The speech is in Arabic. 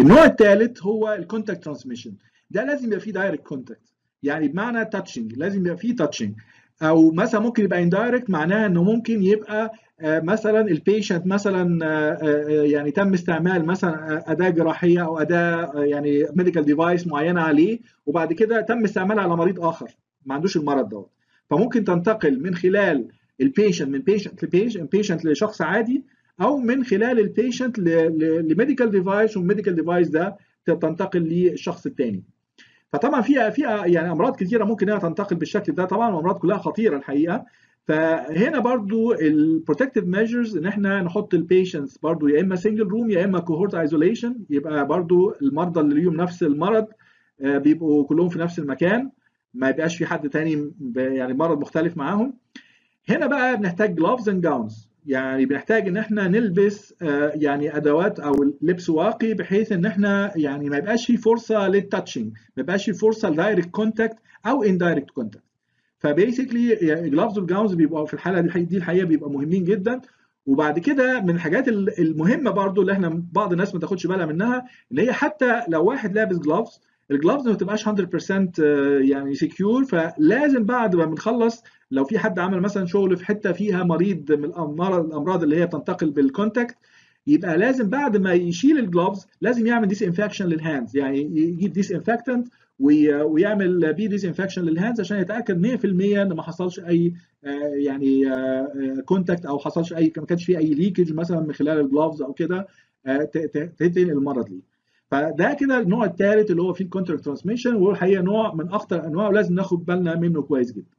النوع الثالث هو ال contact transmission ده لازم يبقى فيه direct contact يعني بمعنى touching لازم يبقى فيه touching أو مثلا ممكن يبقى indirect معناها إنه ممكن يبقى مثلا ال patient مثلا يعني تم استعمال مثلا أداة جراحية أو أداة يعني medical device معينة عليه وبعد كده تم استعمالها على مريض آخر ما عندوش المرض دوت. فممكن تنتقل من خلال ال patient من patient ل patient patient لشخص عادي أو من خلال ال patient ل medical device وال medical device ده تنتقل للشخص الثاني فطبعا فيها فيها يعني أمراض كثيرة ممكن إنها تنتقل بالشكل ده طبعا الأمراض كلها خطيرة الحقيقة. فهنا برضو ال protective measures إن إحنا نحط ال patients برضو يا إما single room يا إما cohort isolation يبقى برضو المرضى اللي ليهم نفس المرض بيبقوا كلهم في نفس المكان ما يبقاش في حد تاني يعني مرض مختلف معاهم. هنا بقى بنحتاج gloves and gowns يعني بنحتاج إن إحنا نلبس يعني أدوات أو لبس واقي بحيث إن إحنا يعني ما يبقاش في فرصة لل touching ما يبقاش في فرصة ل direct contact أو indirect contact ف basically gloves وال gowns بيبقوا في الحالة دي الحقيقة بيبقى مهمين جدا. وبعد كده من الحاجات المهمة برضو اللي إحنا بعض الناس ما تاخدش بالها منها اللي هي حتى لو واحد لابس gloves ال gloves ما تبقاش 100% يعني secure فلازم بعد ما بنخلص لو في حد عمل مثلا شغل في حتة فيها مريض من الامراض الأمراض اللي هي بتنتقل بال contact يبقى لازم بعد ما يشيل ال gloves لازم يعمل disinfection لل hands يعني يجيب disinfectant ويعمل بيه disinfection لل hands عشان يتأكد 100% إن ما حصلش أي يعني contact أو حصلش اي ما كانش في أي leakage مثلا من خلال ال gloves أو كده تنقل المرض ليه. فده كده النوع الثالث اللي هو فيه ال contact transmission وهو الحقيقة نوع من أخطر أنواعه ولازم ناخد بالنا منه كويس جدا.